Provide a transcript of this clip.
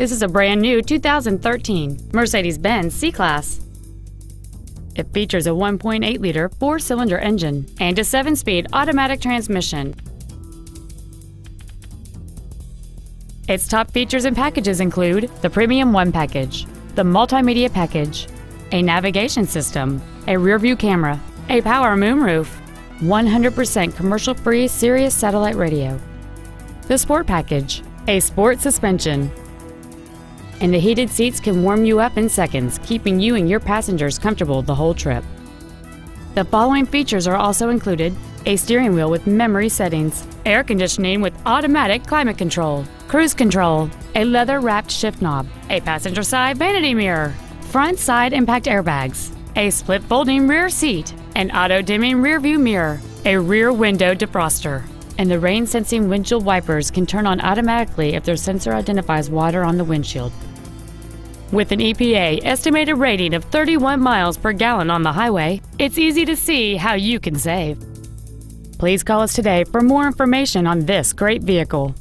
This is a brand new 2013 Mercedes-Benz C-Class. It features a 1.8-liter four-cylinder engine and a seven-speed automatic transmission. Its top features and packages include the Premium One package, the Multimedia package, a navigation system, a rear-view camera, a power moonroof, 100% commercial-free Sirius satellite radio, the Sport package, a sport suspension, and the heated seats can warm you up in seconds, keeping you and your passengers comfortable the whole trip. The following features are also included a steering wheel with memory settings, air conditioning with automatic climate control, cruise control, a leather wrapped shift knob, a passenger side vanity mirror, front side impact airbags, a split folding rear seat, an auto dimming rear view mirror, a rear window defroster, and the rain sensing windshield wipers can turn on automatically if their sensor identifies water on the windshield. With an EPA estimated rating of 31 miles per gallon on the highway, it's easy to see how you can save. Please call us today for more information on this great vehicle.